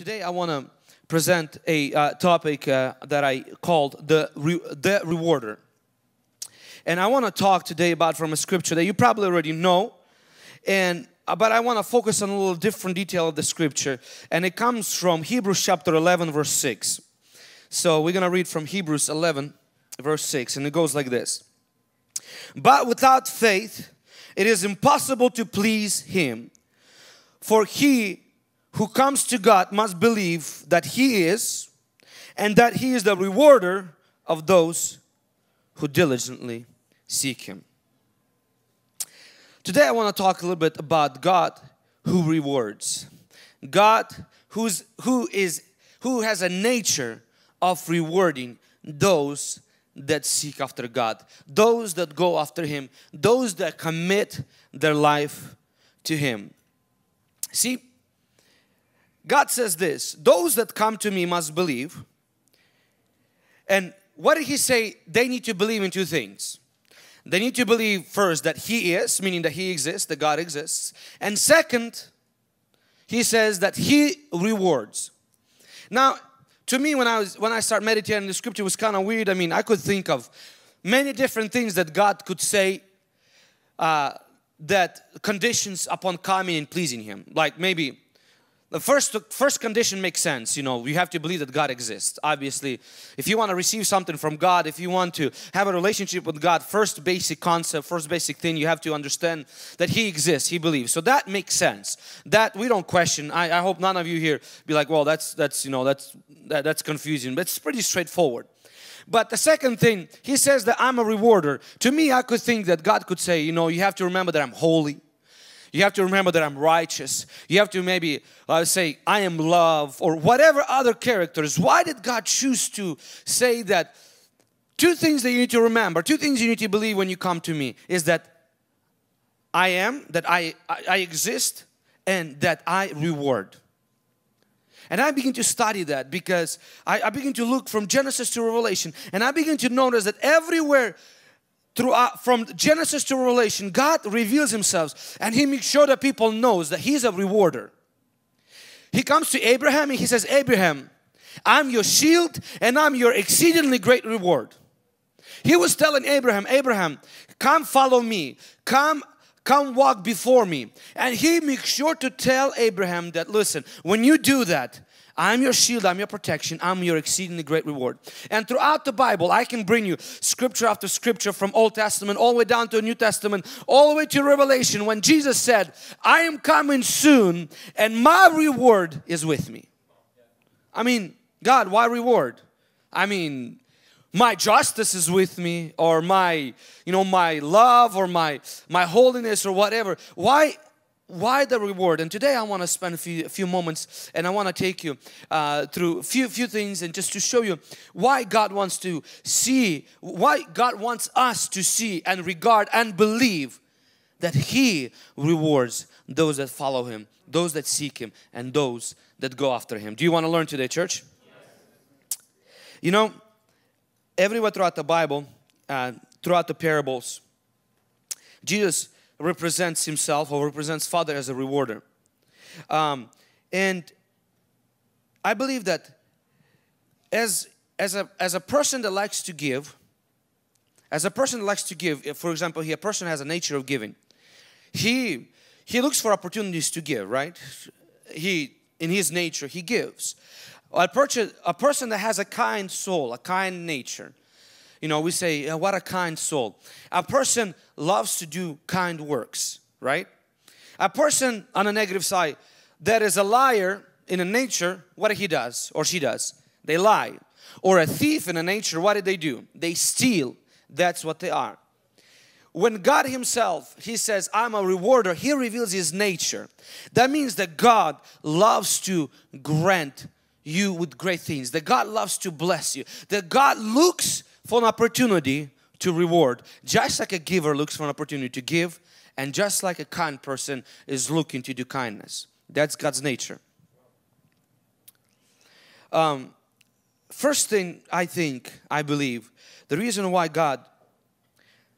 Today I want to present a uh, topic uh, that I called the re- the rewarder. And I want to talk today about from a scripture that you probably already know and uh, but I want to focus on a little different detail of the scripture and it comes from Hebrews chapter 11 verse 6. So we're going to read from Hebrews 11 verse 6 and it goes like this. But without faith it is impossible to please him. For he who comes to God must believe that He is and that He is the rewarder of those who diligently seek Him. Today I want to talk a little bit about God who rewards. God who's who is who has a nature of rewarding those that seek after God, those that go after Him, those that commit their life to Him. See, God says this those that come to me must believe. And what did He say? They need to believe in two things. They need to believe first that He is, meaning that He exists, that God exists. And second, He says that He rewards. Now, to me, when I was when I start meditating, the scripture was kind of weird. I mean, I could think of many different things that God could say uh, that conditions upon coming and pleasing Him. Like maybe the first first condition makes sense you know you have to believe that god exists. Obviously if you want to receive something from god if you want to have a relationship with god first basic concept first basic thing you have to understand that he exists he believes. So that makes sense. That we don't question. I, I hope none of you here be like well that's that's you know that's that, that's confusing but it's pretty straightforward. But the second thing, he says that I'm a rewarder. To me, I could think that God could say, you know, you have to remember that I'm holy. You have to remember that I'm righteous. You have to maybe uh, say, I am love, or whatever other characters. Why did God choose to say that? Two things that you need to remember, two things you need to believe when you come to me is that I am, that I, I, I exist, and that I reward. And I begin to study that because I, I begin to look from Genesis to Revelation, and I begin to notice that everywhere throughout from Genesis to Revelation, God reveals Himself and He makes sure that people knows that He's a rewarder. He comes to Abraham and He says, Abraham, I'm your shield and I'm your exceedingly great reward. He was telling Abraham, Abraham, come follow me, come come walk before me. And he makes sure to tell Abraham that, listen, when you do that, I'm your shield, I'm your protection, I'm your exceedingly great reward. And throughout the Bible, I can bring you scripture after scripture from Old Testament all the way down to New Testament, all the way to Revelation when Jesus said, I am coming soon and my reward is with me. I mean, God, why reward? I mean, my justice is with me or my you know my love or my my holiness or whatever why why the reward? And today i want to spend a few, a few moments and i want to take you uh, through a few few things and just to show you why god wants to see why god wants us to see and regard and believe that he rewards those that follow him those that seek him and those that go after him. Do you want to learn today church? You know everywhere throughout the bible uh, throughout the parables jesus represents himself or represents Father as a rewarder. Um, and I believe that as, as, a, as a person that likes to give, as a person that likes to give, if for example, he, a person has a nature of giving, he, he looks for opportunities to give, right? He, in his nature, he gives. A person that has a kind soul, a kind nature, you know, we say, what a kind soul. A person loves to do kind works, right? A person on a negative side that is a liar in a nature, what he does or she does? They lie. Or a thief in a nature, what did they do? They steal. That's what they are. When God Himself, He says, I'm a rewarder, He reveals His nature. That means that God loves to grant you with great things, that God loves to bless you, that God looks for an opportunity to reward. Just like a giver looks for an opportunity to give and just like a kind person is looking to do kindness. That's God's nature. Um, first thing I think, I believe, the reason why God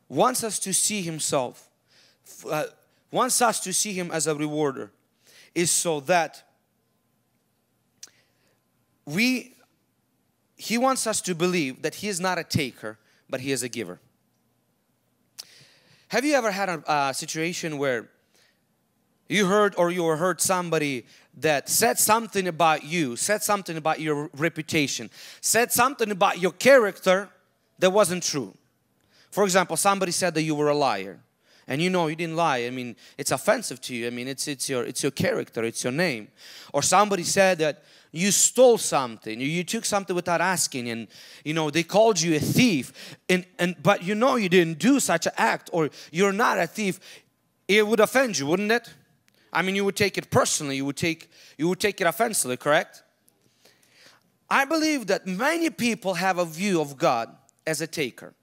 wants us to see Himself, uh, wants us to see Him as a rewarder, is so that we he wants us to believe that he is not a taker but he is a giver. Have you ever had a, a situation where you heard or you heard somebody that said something about you said something about your reputation said something about your character that wasn't true? For example somebody said that you were a liar and you know you didn't lie. I mean it's offensive to you. I mean it's it's your it's your character. It's your name. Or somebody said that you stole something. You took something without asking. And you know they called you a thief. And and but you know you didn't do such an act or you're not a thief. It would offend you wouldn't it? I mean you would take it personally. You would take you would take it offensively correct? I believe that many people have a view of god as a taker.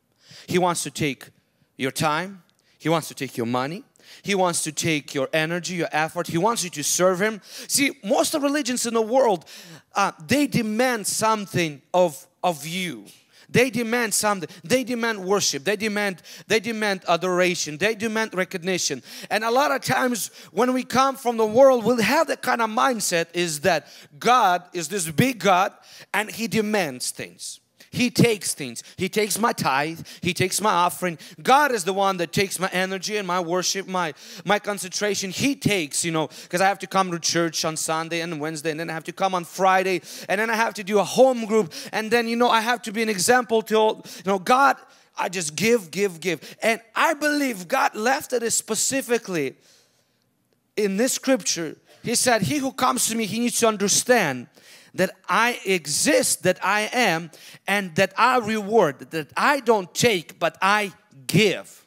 He wants to take your time he wants to take your money. He wants to take your energy, your effort. He wants you to serve Him. See, most of religions in the world, uh, they demand something of, of you. They demand something. They demand worship. They demand they demand adoration. They demand recognition. And a lot of times when we come from the world, we'll have that kind of mindset is that God is this big God and He demands things. He takes things. He takes my tithe. He takes my offering. God is the one that takes my energy and my worship, my, my concentration. He takes, you know, because I have to come to church on Sunday and Wednesday and then I have to come on Friday and then I have to do a home group and then, you know, I have to be an example to, all, you know, God, I just give, give, give. And I believe God left it specifically in this scripture. He said, he who comes to me, he needs to understand that I exist, that I am, and that I reward, that I don't take, but I give.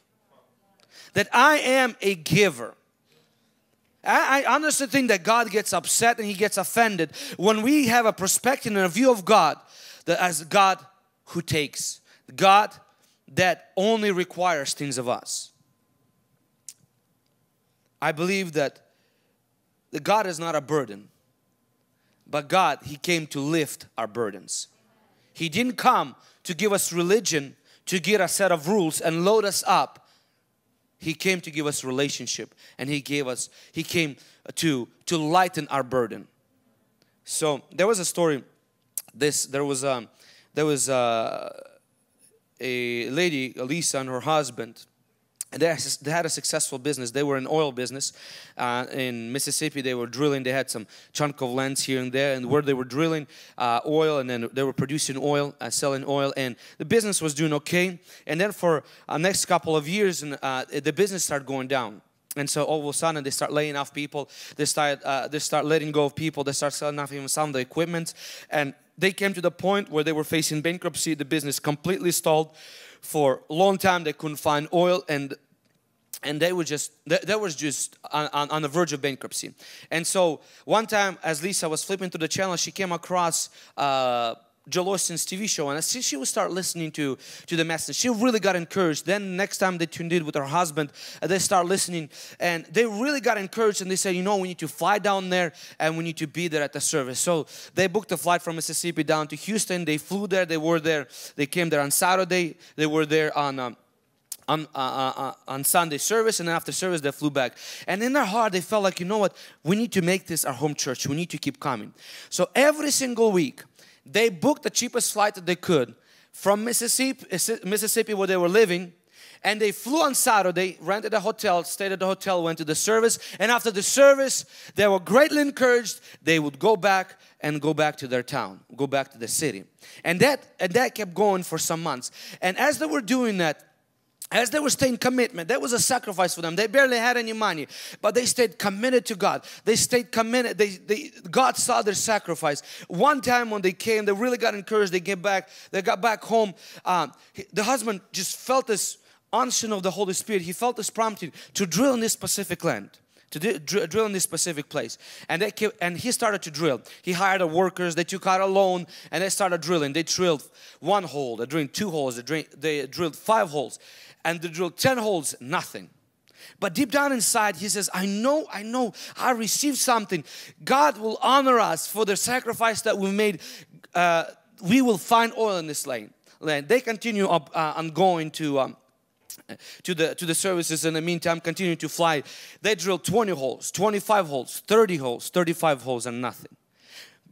That I am a giver. I, I honestly think that God gets upset and He gets offended when we have a perspective and a view of God that as God who takes, God that only requires things of us. I believe that God is not a burden. But God, He came to lift our burdens. He didn't come to give us religion, to get a set of rules and load us up. He came to give us relationship and He gave us, He came to, to lighten our burden. So there was a story, this, there was a, um, there was a, a lady, Elisa and her husband, and they, had a successful business. They were an oil business uh, in Mississippi. They were drilling. They had some chunk of lands here and there, and where they were drilling uh, oil, and then they were producing oil, uh, selling oil, and the business was doing okay. And then for a next couple of years, uh, the business started going down. And so all of a sudden they start laying off people. They start uh, they start letting go of people. They start selling off even some of the equipment, and they came to the point where they were facing bankruptcy. The business completely stalled for a long time they couldn't find oil and and they were just they, was just on, on, on, the verge of bankruptcy. And so one time as lisa was flipping through the channel she came across uh, Joel Osteen's TV show, and she, she would start listening to, to the message. She really got encouraged. Then next time they tuned in with her husband, uh, they start listening, and they really got encouraged. And they said, you know, we need to fly down there, and we need to be there at the service. So they booked a flight from Mississippi down to Houston. They flew there. They were there. They came there on Saturday. They were there on. Um, on, uh, uh, uh, on Sunday service and after service they flew back and in their heart they felt like you know what we need to make this our home church we need to keep coming so every single week they booked the cheapest flight that they could from Mississippi Mississippi where they were living and they flew on Saturday, rented a hotel, stayed at the hotel, went to the service, and after the service, they were greatly encouraged. They would go back and go back to their town, go back to the city, and that and that kept going for some months. And as they were doing that, as they were staying commitment that was a sacrifice for them. They barely had any money but they stayed committed to god. They stayed committed. They, they god saw their sacrifice. One time when they came they really got encouraged. They get back they got back home. Um, the husband just felt this unction of the holy spirit. He felt this prompting to drill in this specific land to drill in this specific place. And they kept, and he started to drill. He hired the workers. They took out a loan and they started drilling. They drilled one hole. They drilled two holes. They, drilled, they drilled five holes and they drill 10 holes, nothing. But deep down inside, he says, I know, I know, I received something. God will honor us for the sacrifice that we made. Uh, we will find oil in this land. They continue up uh, on going to um, to the to the services in the meantime continue to fly they drill 20 holes 25 holes 30 holes 35 holes and nothing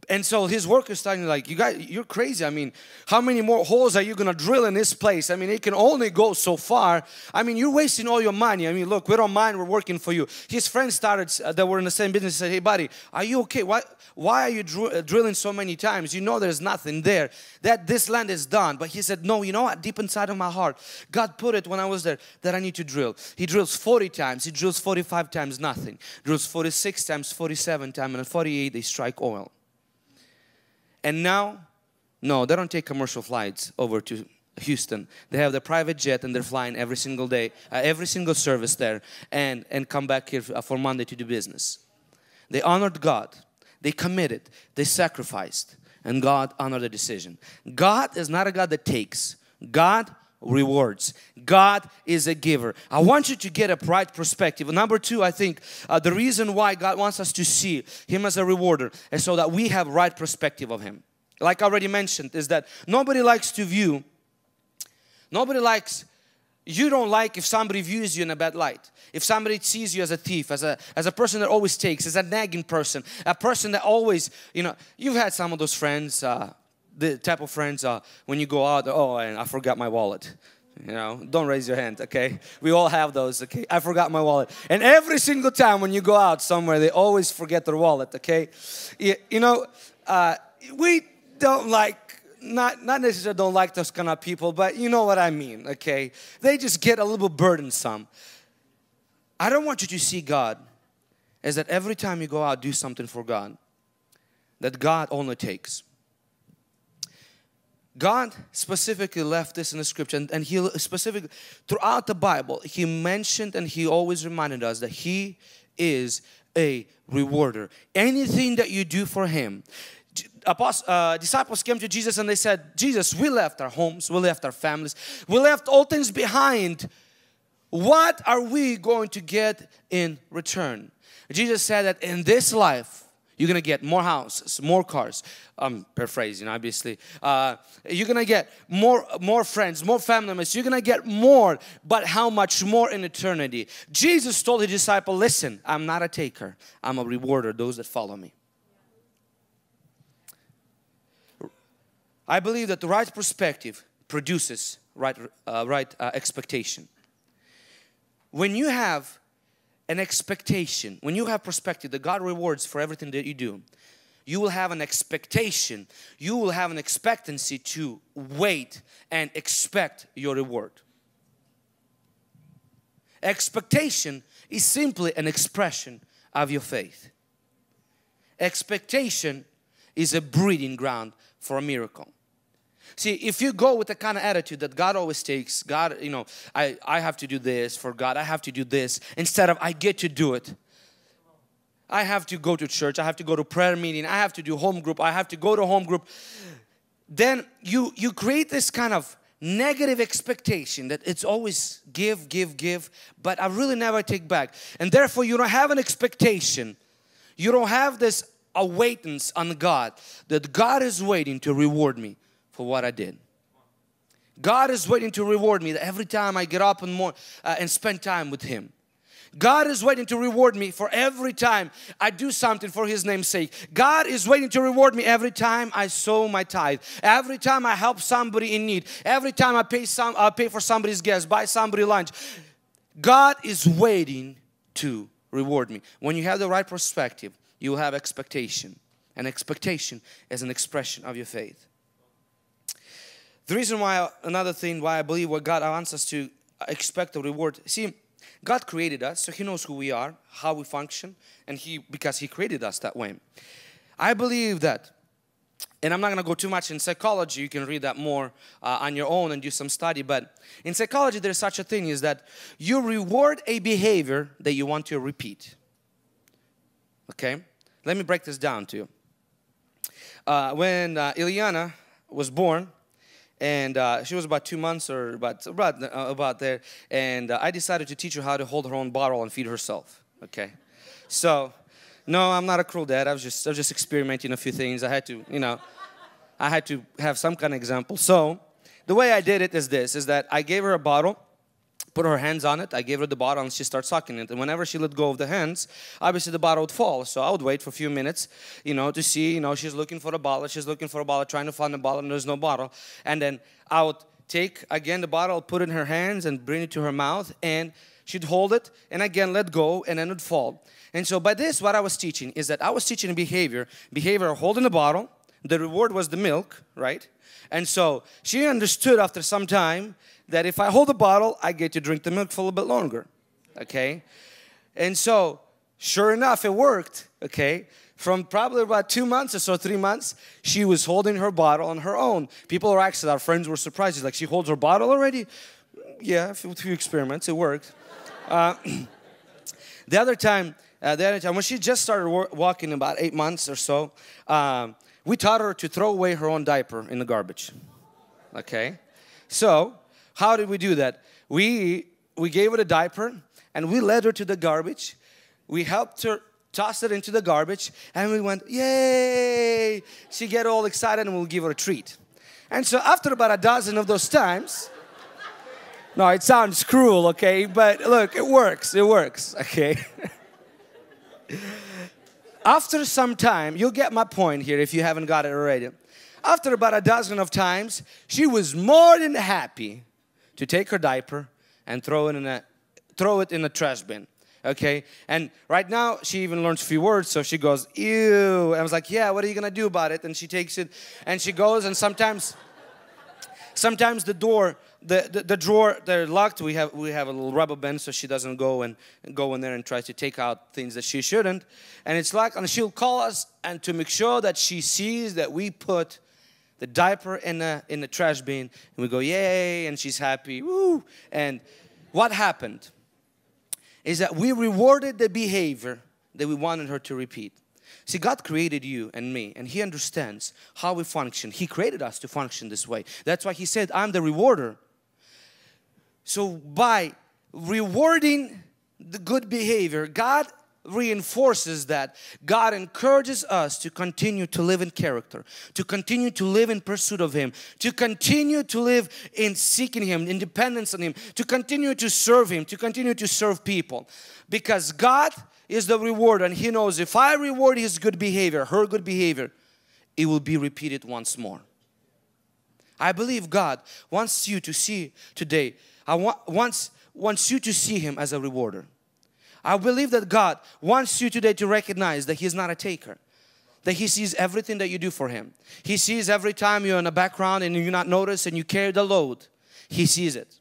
And so his workers starting like, you guys, you're crazy. I mean, how many more holes are you gonna drill in this place? I mean, it can only go so far. I mean, you're wasting all your money. I mean, look, we don't mind. We're working for you. His friends started uh, that were in the same business said, hey, buddy, are you okay? Why, why are you dr uh, drilling so many times? You know there's nothing there. That this land is done. But he said, no, you know what? Deep inside of my heart, God put it when I was there that I need to drill. He drills 40 times. He drills 45 times nothing. Drills 46 times, 47 times, and 48 they strike oil. And now, no, they don't take commercial flights over to Houston. They have their private jet and they're flying every single day, uh, every single service there, and, and come back here for Monday to do business. They honored God, they committed, they sacrificed, and God honored the decision. God is not a God that takes, God rewards. God is a giver. I want you to get a right perspective. Number two, I think uh, the reason why God wants us to see Him as a rewarder is so that we have right perspective of Him. Like I already mentioned, is that nobody likes to view, nobody likes, you don't like if somebody views you in a bad light. If somebody sees you as a thief, as a, as a person that always takes, as a nagging person, a person that always, you know, you've had some of those friends, uh, the type of friends uh, when you go out, oh, and I forgot my wallet. You know, don't raise your hand, okay? We all have those, okay? I forgot my wallet. And every single time when you go out somewhere, they always forget their wallet, okay? You, you know, uh, we don't like, not, not necessarily don't like those kind of people, but you know what I mean, okay? They just get a little burdensome. I don't want you to see God as that every time you go out, do something for God, that God only takes. God specifically left this in the scripture and, and he specifically throughout the Bible he mentioned and he always reminded us that he is a rewarder. Anything that you do for him Apostle, uh, disciples came to Jesus and they said Jesus we left our homes we left our families we left all things behind. What are we going to get in return? Jesus said that in this life you're gonna get more houses, more cars. I'm paraphrasing, obviously. Uh, you're gonna get more, more friends, more family members. You're gonna get more, but how much more in eternity? Jesus told his disciple, "Listen, I'm not a taker. I'm a rewarder. Those that follow me." I believe that the right perspective produces right, uh, right uh, expectation. When you have an expectation. When you have perspective that God rewards for everything that you do, you will have an expectation. You will have an expectancy to wait and expect your reward. Expectation is simply an expression of your faith. Expectation is a breeding ground for a miracle. See, if you go with the kind of attitude that God always takes, God, you know, I, I have to do this for God, I have to do this, instead of I get to do it. I have to go to church, I have to go to prayer meeting, I have to do home group, I have to go to home group. Then you, you create this kind of negative expectation that it's always give, give, give, but I really never take back. And therefore you don't have an expectation. You don't have this awaitance on God that God is waiting to reward me for what I did. God is waiting to reward me every time I get up and more uh, and spend time with Him. God is waiting to reward me for every time I do something for His name's sake. God is waiting to reward me every time I sow my tithe, every time I help somebody in need, every time I pay some, I pay for somebody's gas, buy somebody lunch. God is waiting to reward me. When you have the right perspective, you have expectation. And expectation is an expression of your faith. The reason why, another thing why I believe what God wants us to expect a reward. See, God created us, so He knows who we are, how we function, and He, because He created us that way. I believe that, and I'm not gonna go too much in psychology, you can read that more uh, on your own and do some study, but in psychology there's such a thing is that you reward a behavior that you want to repeat. Okay? Let me break this down to you. Uh, when uh, was born, and uh, she was about two months or about about, uh, about there. And uh, i decided to teach her how to hold her own bottle and feed herself. Okay. So no i'm not a cruel dad. I was just i was just experimenting a few things. I had to you know i had to have some kind of example. So the way i did it is this is that i gave her a bottle put her hands on it. I gave her the bottle and she starts sucking it. And whenever she let go of the hands, obviously the bottle would fall. So I would wait for a few minutes, you know, to see, you know, she's looking for a bottle, she's looking for a bottle, trying to find a bottle, and there's no bottle. And then I would take again the bottle, put it in her hands and bring it to her mouth, and she'd hold it and again let go, and then it would fall. And so by this, what I was teaching is that I was teaching behavior, behavior holding the bottle. The reward was the milk, right? And so she understood after some time that if I hold the bottle, I get to drink the milk for a little bit longer. Okay? And so, sure enough, it worked. Okay? From probably about two months or so, three months, she was holding her bottle on her own. People are actually, our friends were surprised. She's like, she holds her bottle already? Yeah, a few, few experiments, it worked. Uh, the other time, uh, the other time, when she just started walking about eight months or so, um, we taught her to throw away her own diaper in the garbage. Okay? So, how did we do that? We, we gave her the diaper and we led her to the garbage. We helped her toss it into the garbage and we went, yay! She get all excited and we'll give her a treat. And so after about a dozen of those times, no, it sounds cruel, okay? But look, it works, it works, okay? after some time, you'll get my point here if you haven't got it already. After about a dozen of times, she was more than happy to take her diaper and throw it in a throw it in a trash bin okay? And right now she even learns a few words so she goes ew. And I was like yeah what are you gonna do about it? And she takes it and she goes and sometimes sometimes the door the, the, drawer they're locked. We have we have a little rubber band so she doesn't go and go in there and try to take out things that she shouldn't. And it's locked and she'll call us and to make sure that she sees that we put the diaper in the in the trash bin. And we go yay and she's happy. Woo. And what happened is that we rewarded the behavior that we wanted her to repeat. See God created you and me and he understands how we function. He created us to function this way. That's why he said I'm the rewarder so by rewarding the good behavior God reinforces that God encourages us to continue to live in character, to continue to live in pursuit of Him, to continue to live in seeking Him, in dependence on Him, to continue to serve Him, to continue to serve people. Because God is the reward and He knows if I reward His good behavior, her good behavior, it will be repeated once more. I believe God wants you to see today, I want, wants, wants you to see Him as a rewarder. I believe that God wants you today to recognize that He's not a taker. That He sees everything that you do for Him. He sees every time you're in the background and you're not notice and you carry the load. He sees it.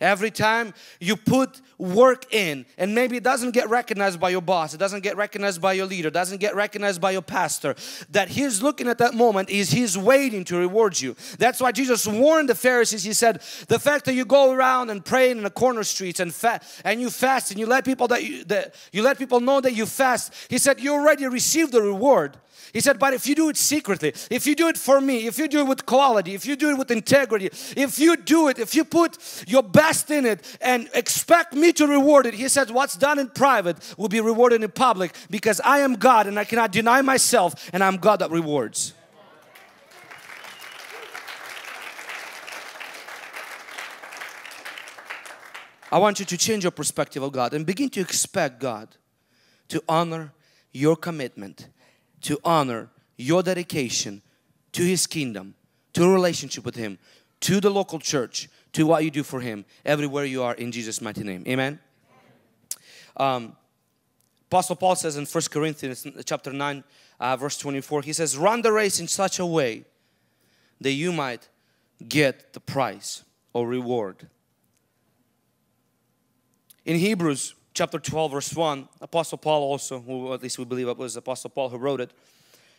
Every time you put work in and maybe it doesn't get recognized by your boss, it doesn't get recognized by your leader, doesn't get recognized by your pastor, that he's looking at that moment is he's waiting to reward you. That's why Jesus warned the Pharisees. He said, the fact that you go around and pray in the corner streets and fast and you fast and you let people that you, that you let people know that you fast, he said, you already received the reward. He said, but if you do it secretly, if you do it for me, if you do it with quality, if you do it with integrity, if you do it, if you put your best in it and expect me to reward it, he said, what's done in private will be rewarded in public because I am God and I cannot deny myself and I'm God that rewards. I want you to change your perspective of God and begin to expect God to honor your commitment to honor your dedication to His kingdom, to a relationship with Him, to the local church, to what you do for Him everywhere you are in Jesus' mighty name. Amen. Um, Apostle Paul says in 1 Corinthians chapter 9 uh, verse 24 he says run the race in such a way that you might get the prize or reward. In Hebrews chapter 12 verse 1 apostle paul also who at least we believe it was apostle paul who wrote it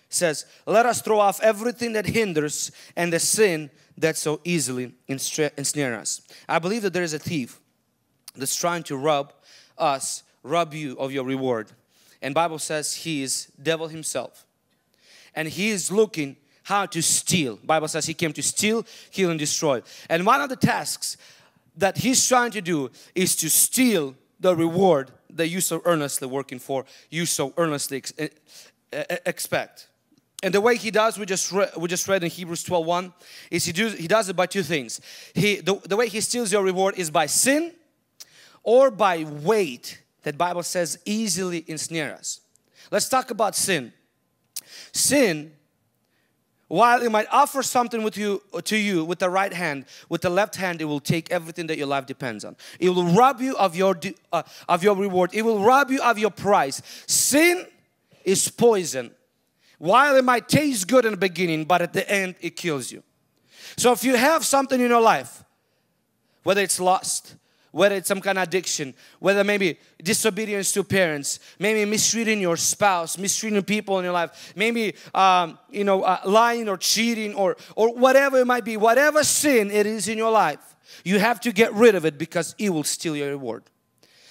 says let us throw off everything that hinders and the sin that so easily ensnare us. I believe that there is a thief that's trying to rob us rob you of your reward. And bible says he is devil himself. And he is looking how to steal. Bible says he came to steal kill and destroy. And one of the tasks that he's trying to do is to steal the reward that you so earnestly working for, you so earnestly ex expect. And the way he does, we just we just read in Hebrews 12:1, is he do, he does it by two things. He the, the way he steals your reward is by sin or by weight that Bible says easily ensnare us. Let's talk about sin. Sin, while it might offer something with you to you with the right hand, with the left hand, it will take everything that your life depends on. It will rob you of your uh, of your reward. It will rob you of your prize. Sin is poison. While it might taste good in the beginning, but at the end it kills you. So if you have something in your life, whether it's lust, whether it's some kind of addiction, whether maybe disobedience to parents, maybe mistreating your spouse, mistreating people in your life, maybe um, you know uh, lying or cheating or or whatever it might be, whatever sin it is in your life, you have to get rid of it because it will steal your reward.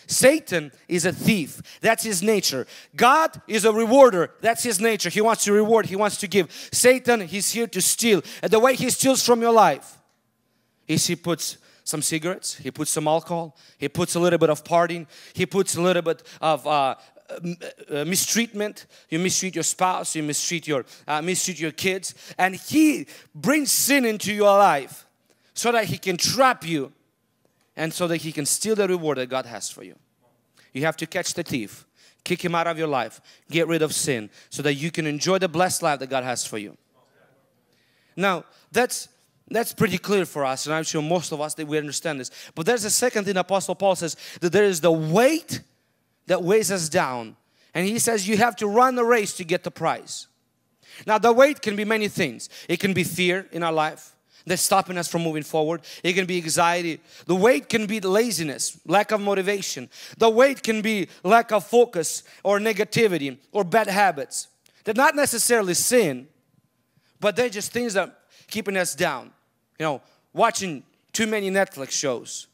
Satan is a thief. That's his nature. God is a rewarder. That's his nature. He wants to reward. He wants to give. Satan, he's here to steal. And the way he steals from your life is he puts some cigarettes, he puts some alcohol, he puts a little bit of partying, he puts a little bit of uh, uh, mistreatment. You mistreat your spouse, you mistreat your uh, mistreat your kids, and he brings sin into your life so that he can trap you, and so that he can steal the reward that God has for you. You have to catch the thief, kick him out of your life, get rid of sin, so that you can enjoy the blessed life that God has for you. Now, that's that's pretty clear for us, and I'm sure most of us that we understand this. But there's a second thing Apostle Paul says that there is the weight that weighs us down. And he says you have to run the race to get the prize. Now the weight can be many things. It can be fear in our life that's stopping us from moving forward. It can be anxiety. The weight can be laziness, lack of motivation. The weight can be lack of focus or negativity or bad habits. They're not necessarily sin, but they're just things that keeping us down. You know, watching too many Netflix shows,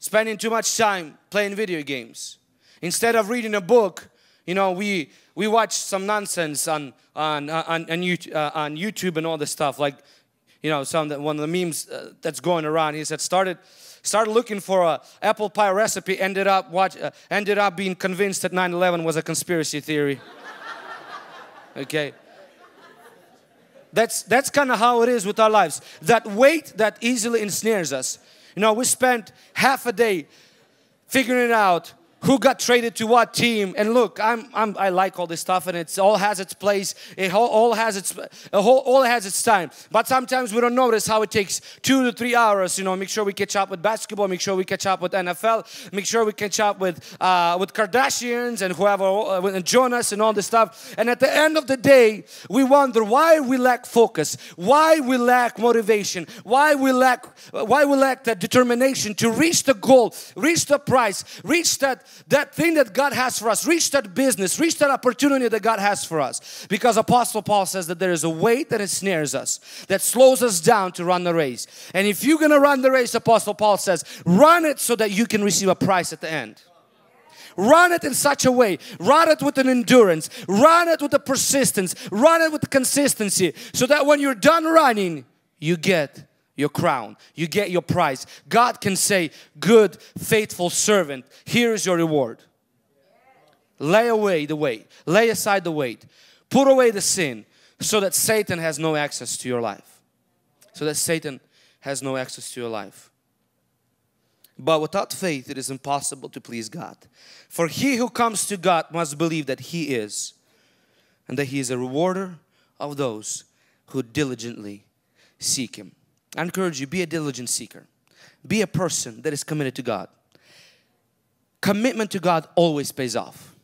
spending too much time playing video games. Instead of reading a book, you know, we we watch some nonsense on on on, on, YouTube, uh, on YouTube and all this stuff. Like, you know, some one of the memes uh, that's going around. He said started started looking for a apple pie recipe. Ended up watch uh, ended up being convinced that 9/11 was a conspiracy theory. okay. That's, that's kind of how it is with our lives. That weight that easily ensnares us. You know, we spent half a day figuring it out who got traded to what team? And look I'm, I'm I like all this stuff and it's all has its place. It all, all has its whole, all has its time. But sometimes we don't notice how it takes two to three hours you know. Make sure we catch up with basketball. Make sure we catch up with NFL make sure we catch up with uh, with Kardashians and whoever uh, and Jonas and all this stuff. And at the end of the day we wonder why we lack focus why we lack motivation why we lack why we lack that determination to reach the goal reach the prize reach that that thing that God has for us, reach that business, reach that opportunity that God has for us. Because Apostle Paul says that there is a weight that ensnares us, that slows us down to run the race. And if you're gonna run the race, Apostle Paul says, run it so that you can receive a prize at the end. Run it in such a way, run it with an endurance, run it with a persistence, run it with consistency, so that when you're done running, you get your crown. You get your prize. God can say, good, faithful servant, here is your reward. Lay away the weight. Lay aside the weight. Put away the sin so that Satan has no access to your life. So that Satan has no access to your life. But without faith, it is impossible to please God. For he who comes to God must believe that He is, and that He is a rewarder of those who diligently seek Him. I encourage you, be a diligent seeker. Be a person that is committed to God. Commitment to God always pays off.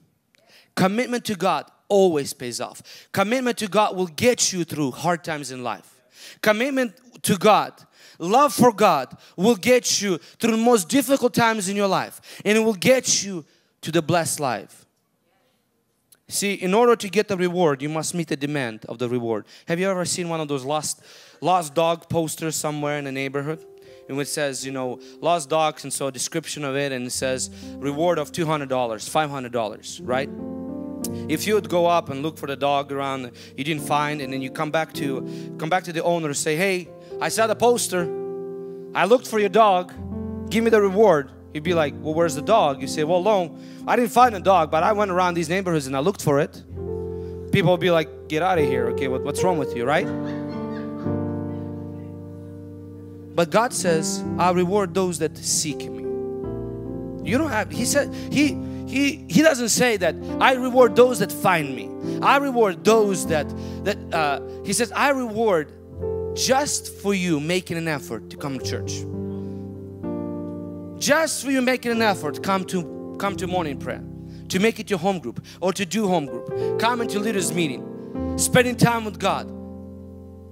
Commitment to God always pays off. Commitment to God will get you through hard times in life. Commitment to God, love for God will get you through the most difficult times in your life and it will get you to the blessed life. See, in order to get the reward, you must meet the demand of the reward. Have you ever seen one of those lost lost dog poster somewhere in the neighborhood in which says, you know, lost dogs and so a description of it and it says reward of $200, $500, right? If you would go up and look for the dog around, you didn't find and then you come back to come back to the owner and say, hey, I saw the poster. I looked for your dog. Give me the reward. He'd be like, well, where's the dog? You say, well, no, I didn't find the dog, but I went around these neighborhoods and I looked for it. People will be like, get out of here. Okay, what, what's wrong with you, right? But God says, I'll reward those that seek me. You don't have, he said, he, he, he doesn't say that I reward those that find me. I reward those that, that uh, he says, I reward just for you making an effort to come to church. Just for you making an effort come to, come to morning prayer, to make it your home group or to do home group, coming to leaders meeting, spending time with God,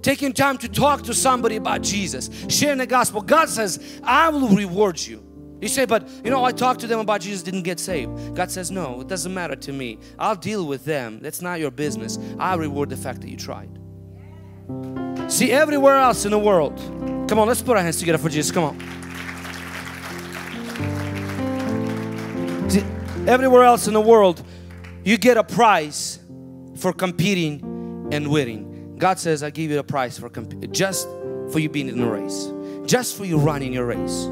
taking time to talk to somebody about Jesus, sharing the gospel. God says, I will reward you. You say, but you know, I talked to them about Jesus, didn't get saved. God says, no, it doesn't matter to me. I'll deal with them. That's not your business. I'll reward the fact that you tried. See, everywhere else in the world, come on, let's put our hands together for Jesus. Come on. See, everywhere else in the world, you get a prize for competing and winning. God says, I give you a prize for just for you being in the race, just for you running your race.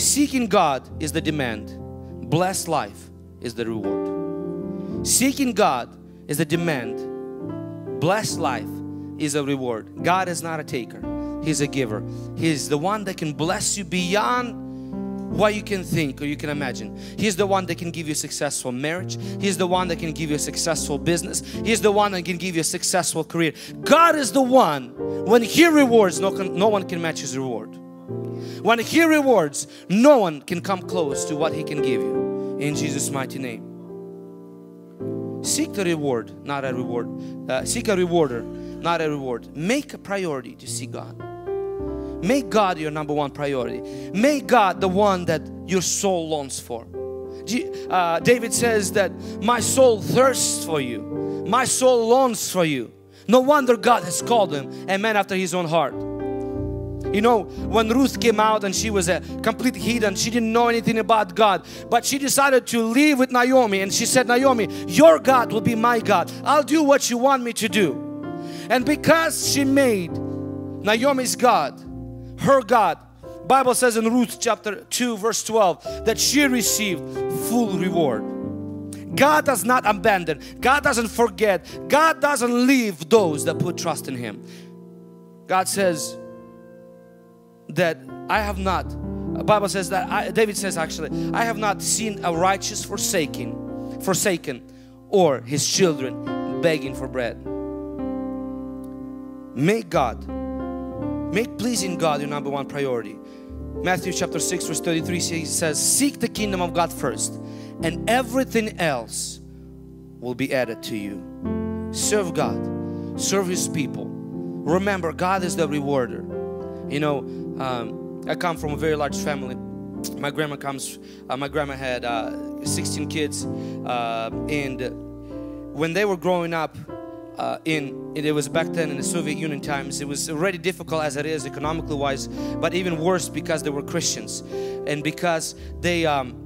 Seeking God is the demand. Blessed life is the reward. Seeking God is the demand. Blessed life is a reward. God is not a taker. He's a giver. He's the one that can bless you beyond what you can think or you can imagine. He's the one that can give you successful marriage. He's the one that can give you a successful business. He's the one that can give you a successful career. God is the one, when He rewards, no, no one can match His reward. When He rewards, no one can come close to what He can give you. In Jesus' mighty name. Seek the reward, not a reward. Uh, seek a rewarder, not a reward. Make a priority to see God. Make God your number one priority. Make God the one that your soul longs for. Uh, David says that my soul thirsts for you. My soul longs for you. No wonder God has called him a man after his own heart. You know, when Ruth came out and she was a complete heathen, she didn't know anything about God, but she decided to live with Naomi and she said, Naomi, your God will be my God. I'll do what you want me to do. And because she made Naomi's God her God, Bible says in Ruth chapter 2 verse 12 that she received full reward. God does not abandon, God doesn't forget, God doesn't leave those that put trust in Him. God says, that I have not, Bible says that, I, David says actually, I have not seen a righteous forsaken, forsaken or his children begging for bread. May God, make pleasing God your number one priority. Matthew chapter 6 verse 33 says, Seek the kingdom of God first and everything else will be added to you. Serve God, serve His people. Remember, God is the rewarder. You know, um, I come from a very large family. My grandma comes, uh, my grandma had uh, 16 kids uh, and when they were growing up uh, in, it was back then in the Soviet Union times, it was already difficult as it is economically wise, but even worse because they were Christians. And because they um,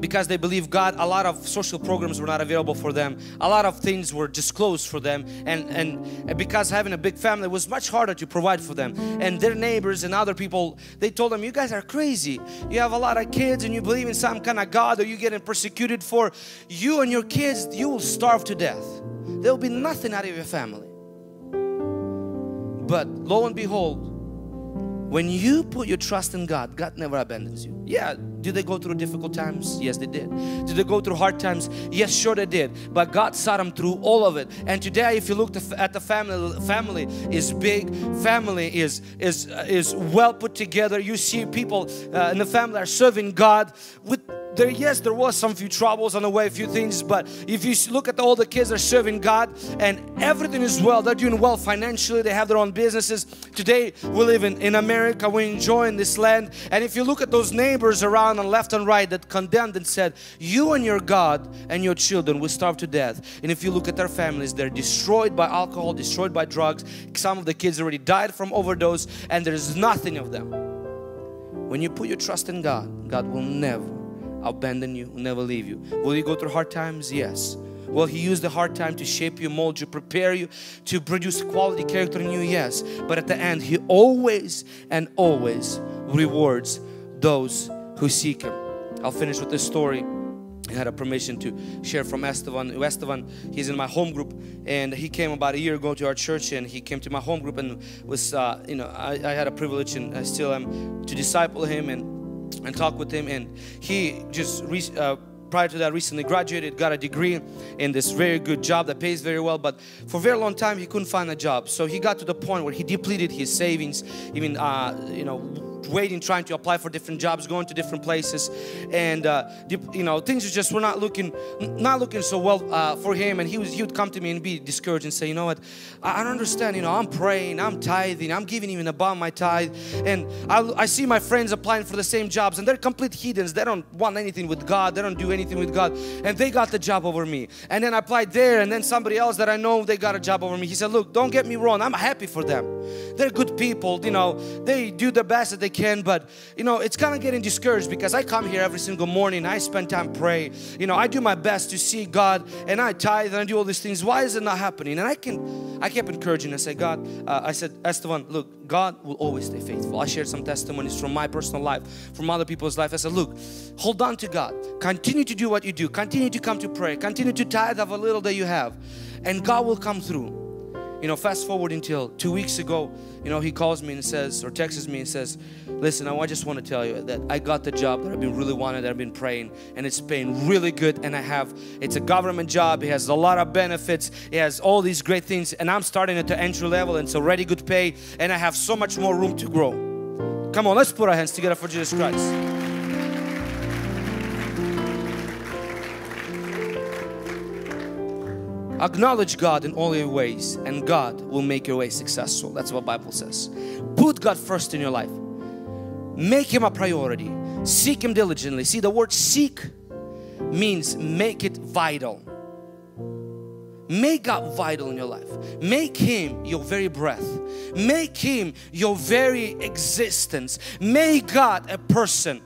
because they believe God a lot of social programs were not available for them. A lot of things were disclosed for them. And and because having a big family was much harder to provide for them. And their neighbors and other people they told them you guys are crazy. You have a lot of kids and you believe in some kind of God or you getting persecuted for. You and your kids you will starve to death there will be nothing out of your family but lo and behold when you put your trust in God, God never abandons you. Yeah, did they go through difficult times? Yes, they did. Did they go through hard times? Yes, sure they did. But God saw them through all of it. And today, if you look at the family, family is big. Family is is is well put together. You see people uh, in the family are serving God with there yes there was some few troubles on the way a few things but if you look at all the kids are serving God and everything is well they're doing well financially they have their own businesses today we live in, in America we're enjoying this land and if you look at those neighbors around on left and right that condemned and said you and your God and your children will starve to death and if you look at their families they're destroyed by alcohol destroyed by drugs some of the kids already died from overdose and there's nothing of them when you put your trust in God God will never abandon you, never leave you. Will you go through hard times? Yes. Will He use the hard time to shape you, mold you, prepare you to produce quality character in you? Yes. But at the end, He always and always rewards those who seek Him. I'll finish with this story. I had a permission to share from Esteban. Esteban, he's in my home group, and he came about a year ago to our church, and he came to my home group, and was, uh, you know, I, I, had a privilege, and I still am, to disciple him, and and talk with him and he just uh, prior to that recently graduated got a degree in this very good job that pays very well but for a very long time he couldn't find a job so he got to the point where he depleted his savings even uh, you know waiting, trying to apply for different jobs, going to different places, and uh, you know things just were not looking, not looking so well uh, for him. And he was, he would come to me and be discouraged and say, you know what, I, don't understand. You know, I'm praying, I'm tithing, I'm giving even above my tithe, and I, I see my friends applying for the same jobs, and they're complete heathens. They don't want anything with God. They don't do anything with God, and they got the job over me. And then I applied there, and then somebody else that I know they got a job over me. He said, look, don't get me wrong. I'm happy for them. They're good people. You know, they do the best that they can but you know it's kind of getting discouraged because I come here every single morning I spend time pray you know I do my best to see God and I tithe and I do all these things. Why is it not happening? And I can I kept encouraging. I said God uh, I said Esteban look God will always stay faithful. I shared some testimonies from my personal life from other people's life. I said look hold on to God. Continue to do what you do. Continue to come to pray. Continue to tithe of a little that you have. And God will come through you know, fast forward until two weeks ago, you know, he calls me and says, or texts me and says, listen, I just want to tell you that I got the job that I've been really wanting, that I've been praying, and it's paying really good. And I have, it's a government job, it has a lot of benefits, it has all these great things, and I'm starting at the entry level, and it's already good pay, and I have so much more room to grow. Come on, let's put our hands together for Jesus Christ. Acknowledge God in all your ways and God will make your way successful. That's what the Bible says. Put God first in your life. Make Him a priority. Seek Him diligently. See the word seek means make it vital. Make God vital in your life. Make Him your very breath. Make Him your very existence. Make God a person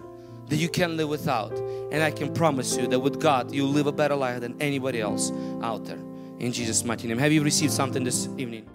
that you can live without. And I can promise you that with God, you'll live a better life than anybody else out there in Jesus' mighty name. Have you received something this evening?